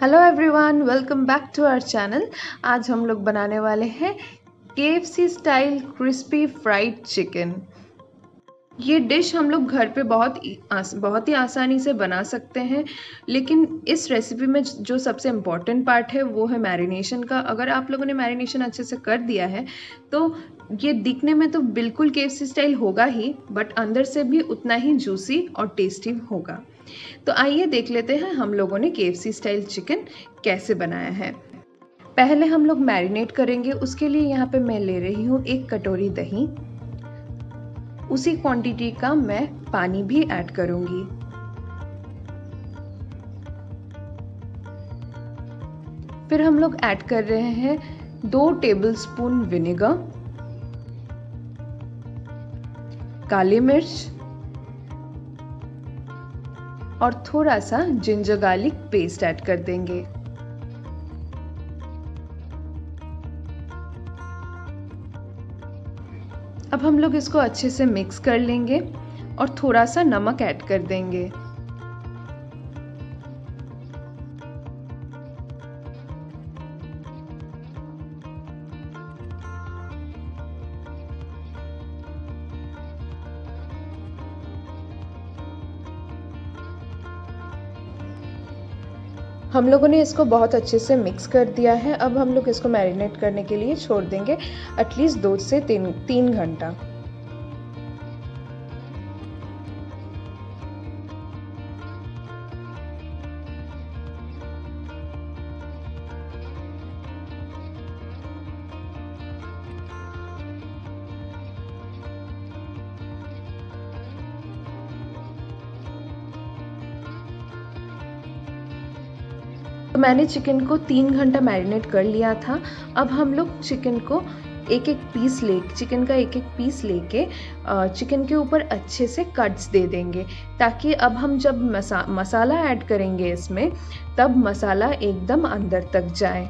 Hello everyone welcome back to our channel आज हम लोग बनाने वाले हैं के स्टाइल क्रिस्पी फ्राइड चिकन ये डिश हम लोग घर पे बहुत बहुत ही आसानी से बना सकते हैं, लेकिन इस रेसिपी में जो सबसे इंपॉर्टेंट पार्ट है, वो है मैरिनेशन का। अगर आप लोगों ने मैरिनेशन अच्छे से कर दिया है तो ये दिखने में तो बिल्कुल के स्टाइल होगा ही बट अंदर से भी उतना ही जूसी और टेस्टी होगा। तो आइए देख लेते हैं हम लोगों ने के स्टाइल चिकन कैसे बनाया है। पहले हम लोग मैरिनेट करेंगे, उसके लिए यहाँ पे मैं ले रही हूँ एक कटोरी दही। उसी क्वांटिटी का मैं पानी भी ऐड करूँगी। फिर हम लोग ऐड कर रहे हैं दो टेबलस्पून विनेगर काली मिर्च और थोड़ा सा जिंजर गार्लिक पेस्ट ऐड कर देंगे। अब हम लोग इसको अच्छे से मिक्स कर लेंगे और थोड़ा सा नमक ऐड कर देंगे। हम लोगों ने इसको बहुत अच्छे से मिक्स कर दिया है। अब हम लोग इसको मैरिनेट करने के लिए छोड़ देंगे एटलीस्ट दो से तीन तीन घंटा। तो मैंने चिकन को तीन घंटा मैरिनेट कर लिया था। अब हम लोग चिकन को एक एक पीस ले चिकन का एक एक पीस लेके चिकन के ऊपर अच्छे से कट्स दे देंगे। ताकि अब हम जब मसा, मसाला ऐड करेंगे इसमें, तब मसाला एकदम अंदर तक जाए।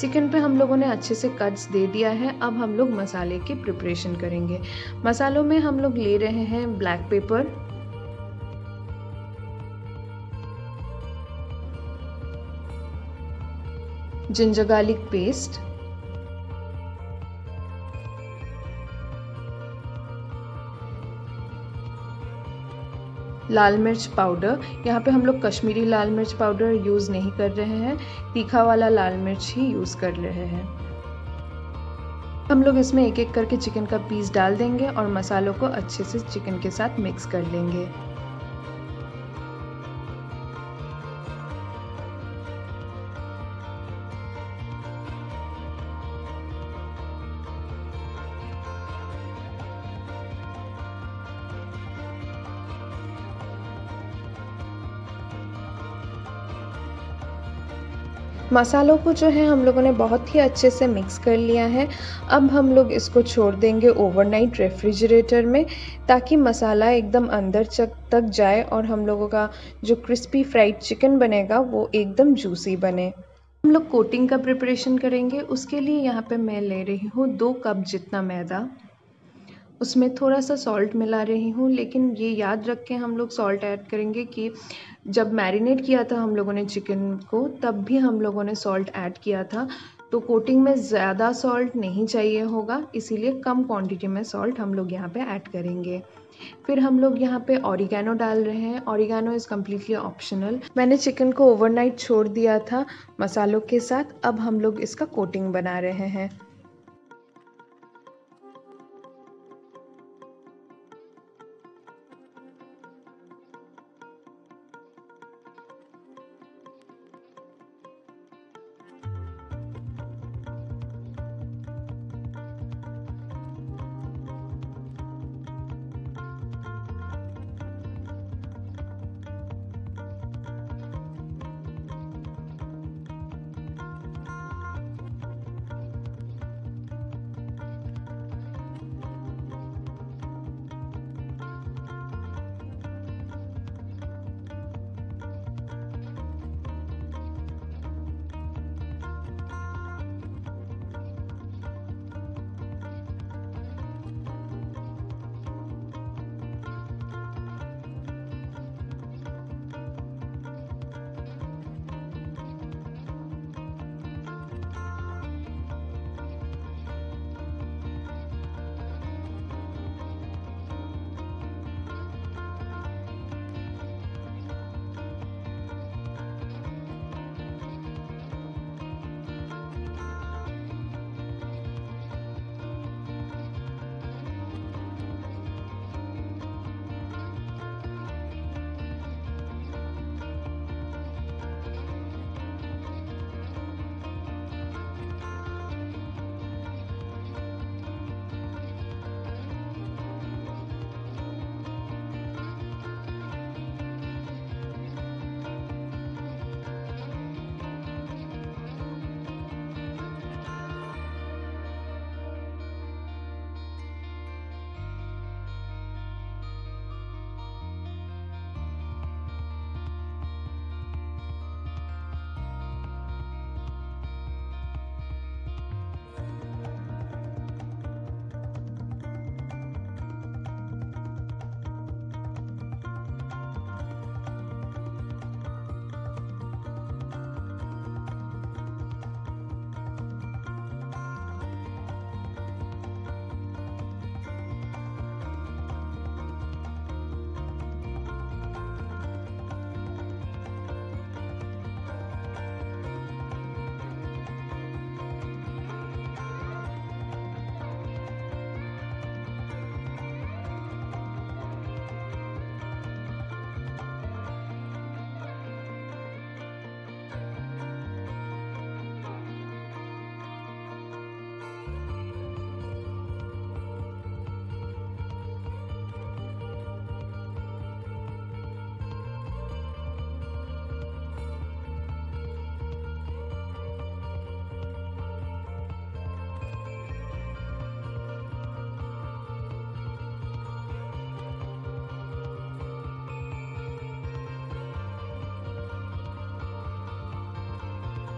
चिकन पे हम लोगों ने अच्छे से कट्स दे दिया है। अब हम लोग मसाले की प्रिपरेशन करेंगे। मसालों में हम लोग ले रहे हैं black pepper ginger garlic paste लाल मिर्च पाउडर। यहाँ पे हम लोग कश्मीरी लाल मिर्च पाउडर यूज़ नहीं कर रहे हैं। तीखा वाला लाल मिर्च ही यूज़ कर रहे हैं। हम लोग इसमें एक एक करके चिकन का पीस डाल देंगे और मसालों को अच्छे से चिकन के साथ मिक्स कर लेंगे। मसालों को जो है हम लोगों ने बहुत ही अच्छे से मिक्स कर लिया है। अब हम लोग इसको छोड़ देंगे ओवरनाइट रेफ्रिजरेटर में, ताकि मसाला एकदम अंदर तक जाए और हम लोगों का जो क्रिस्पी फ्राइड चिकन बनेगा वो एकदम जूसी बने। हम लोग कोटिंग का प्रिपरेशन करेंगे। उसके लिए यहाँ पे मैं ले रही हूँ दो कप जितना मैदा। उसमें थोड़ा सा सॉल्ट मिला रही हूँ, लेकिन ये याद रख के हम लोग सॉल्ट ऐड करेंगे कि जब मैरिनेट किया था हम लोगों ने चिकन को, तब भी हम लोगों ने सॉल्ट ऐड किया था। तो कोटिंग में ज़्यादा सॉल्ट नहीं चाहिए होगा, इसीलिए कम क्वांटिटी में सॉल्ट हम लोग यहाँ पे ऐड करेंगे। फिर हम लोग यहाँ पे ऑरिगेनो डाल रहे हैं। ऑरिगेनो इज़ कम्प्लीटली ऑप्शनल मैंने चिकन को ओवरनाइट छोड़ दिया था मसालों के साथ, अब हम लोग इसका कोटिंग बना रहे हैं।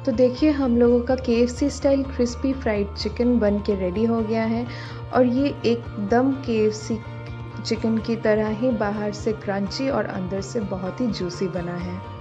तो देखिए, हम लोगों का के स्टाइल क्रिस्पी फ्राइड चिकन बन के रेडी हो गया है और ये एकदम के चिकन की तरह ही बाहर से क्रंची और अंदर से बहुत ही जूसी बना है।